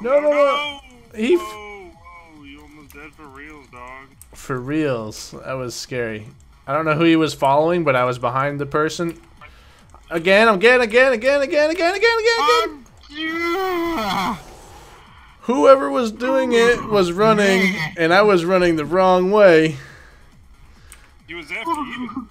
No, no, no. He f- Whoa, you almost dead for reals, dog. for reals. That was scary. I don't know who he was following, but I was behind the person. Again, again, again, again, again, again, again, again, again. Whoever was doing it was running, and I was running the wrong way. He was after you.